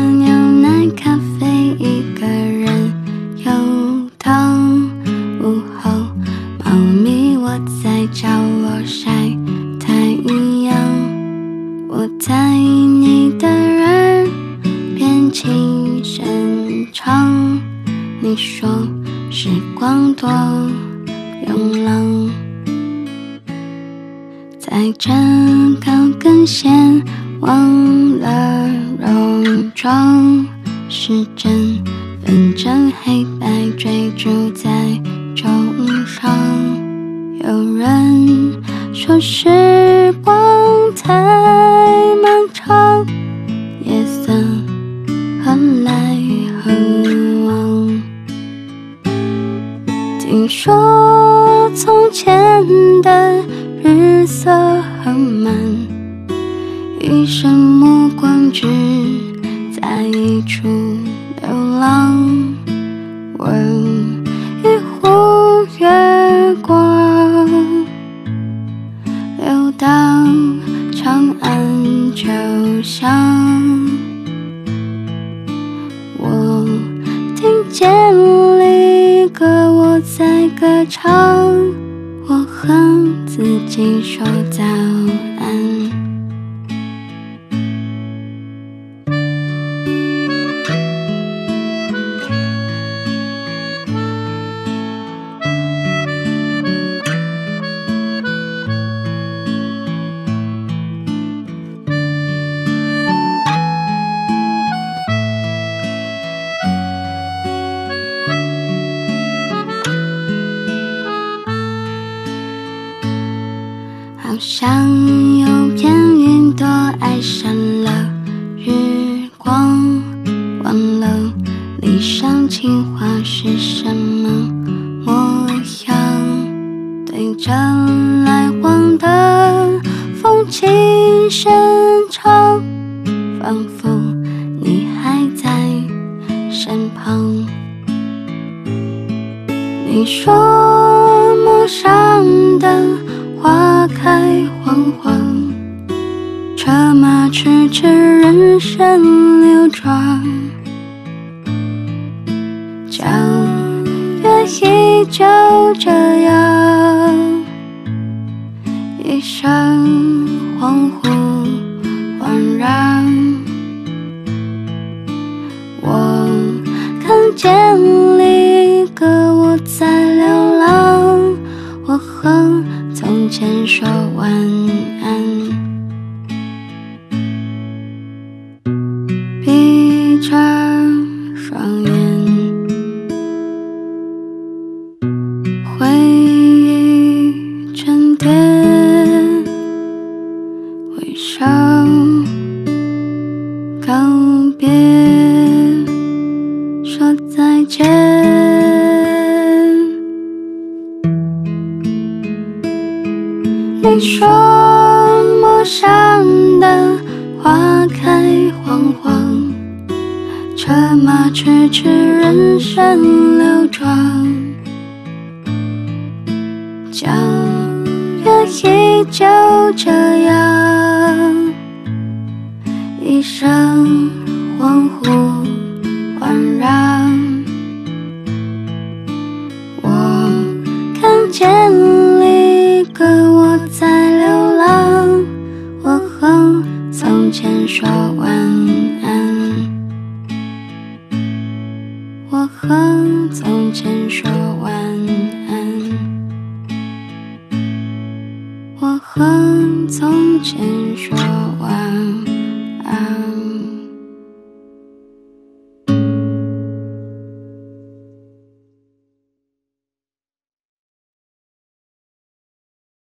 牛奶、咖啡，一个人有糖。午后，猫咪窝在角落晒太阳。我在你的耳边轻声唱。你说时光多悠长。踩着高跟鞋。忘了戎装，时针分成黑白追逐在钟上。有人说时光太漫长，夜色很来很往。听说从前的日色很慢，一生目光只在一处流浪。问一壶月光，流到长安秋香。我听见离歌，我在歌唱，我和自己说早安。像有片云朵爱上了日光，忘了理想情话是什么模样，对着来往的风轻声唱，仿佛你还在身旁。你说陌上的花开黄黄，车马驰驰，人生流转，皎月依旧这样，一生恍惚恍然。我看见一个，我在，从前说晚安。闭着双眼，回忆沉淀，回首你说陌上的花开黄黄，车马迟迟，人生流转，江月依旧这样，和从前说晚安，我和从前说晚安，我和从前说晚安。